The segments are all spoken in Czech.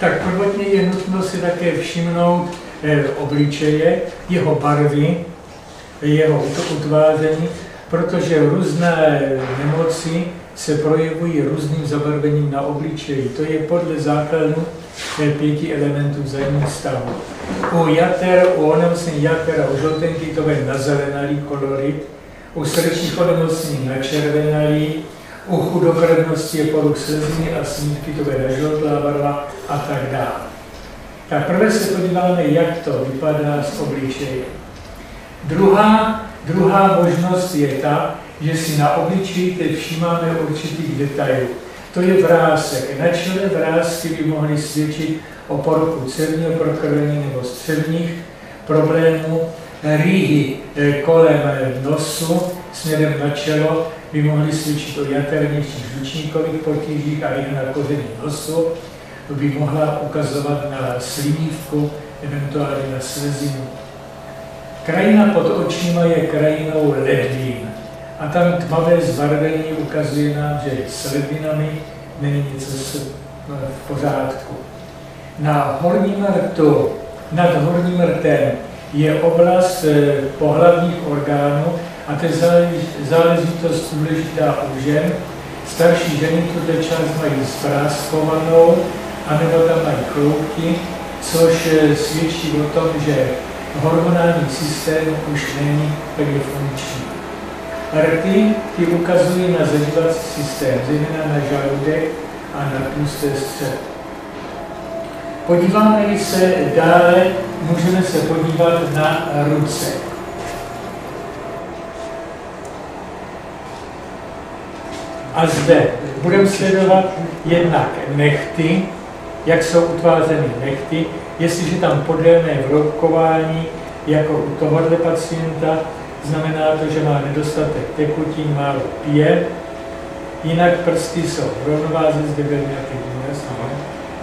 Tak prvotně je nutno si také všimnout eh, obličeje, jeho barvy, jeho utváření, protože různé nemoci se projevují různým zabarvením na obličeji. To je podle základu eh, pěti elementů vzájemných stavu. U jater, u onemocnění a u žlutenky to bude nazelenalý kolorit, u srdečních onemocnění načervenalý, u chudokrevnosti je poruch slziny a smítky to bude žlutlá barva a tak dále. Tak prvé se podíváme, jak to vypadá z obličeje. Druhá, druhá možnost je ta, že si na obličeji všímáme určitých detailů. To je vrásek. Na čele vrásky by mohly svědčit o poruchu cévního prokrvení nebo střevních problémů, rýhy eh, kolem nosu směrem na čelo by mohly svědčit o jaterních či žlučníkových potížích a i na koření nosu by mohla ukazovat na slinívku, eventuálně na slezinu. Krajina pod očima je krajinou ledvin a tam tmavé zbarvení ukazuje nám, že s ledvinami není něco v pořádku. Na horním rtu, nad horním rtem je oblast eh, pohlavních orgánů a to je záležitost důležitá u žen. Starší ženy tuto část mají zpráskovanou, anebo tam mají chloupky, což eh, svědčí o tom, že hormonální systém už není plně funkční. Rty ty ukazují na zažívací systém, zejména na žaludek a na tlusté střed. Podíváme se dále, můžeme se podívat na ruce. A zde budeme sledovat jednak nechty, jak jsou utvářeny nechty, jestliže tam podélné vrobkování, jako u tohohle pacienta, znamená to, že má nedostatek tekutin, málo pije, jinak prsty jsou v rovnováze, zde byl nějaký důraz,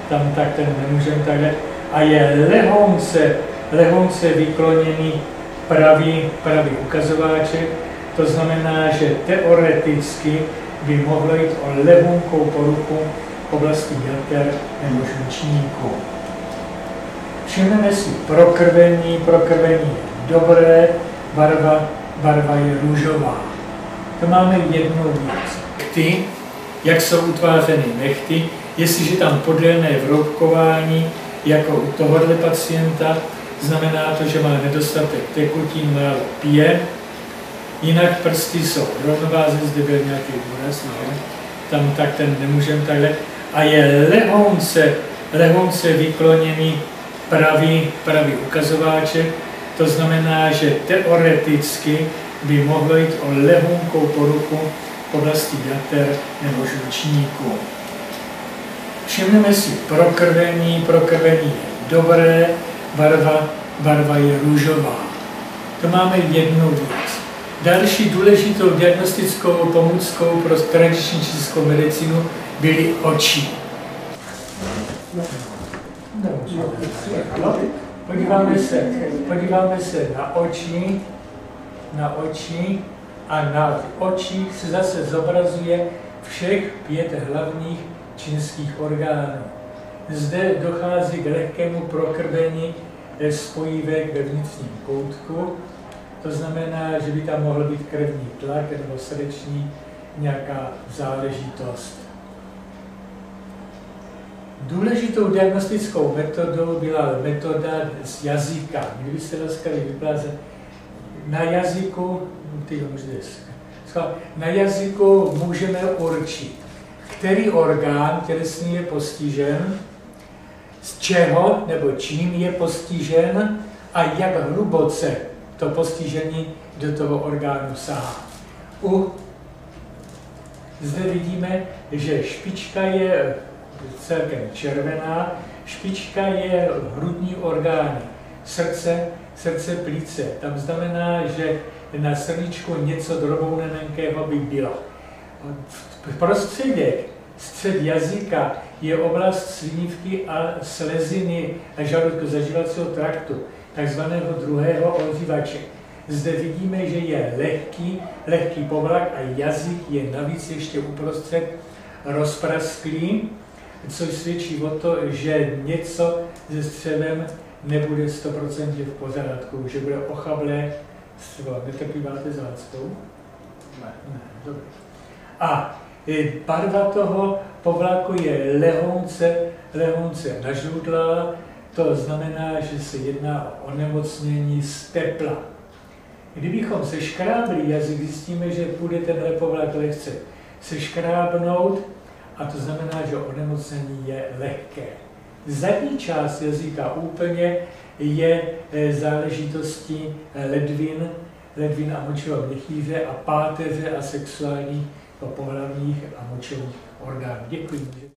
tam tak ten nemůžeme takhle, a je lehonce, lehonce vykloněný pravý, pravý ukazováček, to znamená, že teoreticky by mohlo jít o lehonkou poruchu v oblasti jater nebo žlučníku. Všimneme si prokrvení, prokrvení je dobré, barva, barva je růžová. To máme jednu věc. Ty, jak jsou utvářeny nechty, jestliže tam podélné vroubkování, jako u tohohle pacienta, znamená to, že má nedostatek tekutin, málo pije, jinak prsty jsou rovnováze, zde byl nějaký důraz, ne? tam tak ten nemůžeme takhle, a je lehonce, lehonce vykloněný pravý, pravý ukazováček, to znamená, že teoreticky by mohlo jít o lehonkou poruchu v oblasti jater nebo žlučníku. Všimneme si prokrvení, prokrvení je dobré, barva, barva je růžová. To máme jednu věc. Další důležitou diagnostickou pomůckou pro tradiční českou medicínu byly oči. Podíváme se, podíváme se na oči, na oči a na očích se zase zobrazuje všech pět hlavních čínských orgánů. Zde dochází k lehkému prokrvení spojívek ve vnitřním koutku, to znamená, že by tam mohl být krevní tlak nebo srdeční nějaká záležitost. Důležitou diagnostickou metodou byla metoda z jazyka. Kdyby se laskali vyplázet na jazyku, ty na jazyku můžeme určit, který orgán tělesný je postižen, z čeho nebo čím je postižen a jak hluboce to postižení do toho orgánu sahá. U, zde vidíme, že špička je celkem červená, špička je hrudní orgány, srdce, srdce plíce. Tam znamená, že na srdíčku něco drobounenenkého by bylo. Prostředek, střed jazyka je oblast slinivky a sleziny a žaludku zažívacího traktu, takzvaného druhého ozývače. Zde vidíme, že je lehký, lehký povlak a jazyk je navíc ještě uprostřed rozprasklý což svědčí o to, že něco se střevem nebude 100% v pořádku, že bude ochablé střevo. Netrpíváte záctou? Ne. ne. Dobře. A barva toho povlaku je lehonce, lehonce nažludlá, to znamená, že se jedná o onemocnění z tepla. Kdybychom se škrábli jazyk, zjistíme, že půjde tenhle povlak lehce seškrábnout, a to znamená, že onemocnění je lehké. Zadní část jazyka úplně je e, záležitostí e, ledvin, ledvin a močového měchýře a páteře a sexuálních pohlavních a močových orgánů. Děkuji.